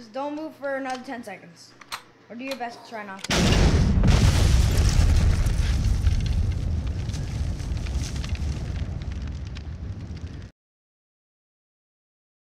Just don't move for another 10 seconds. Or do your best to try not to.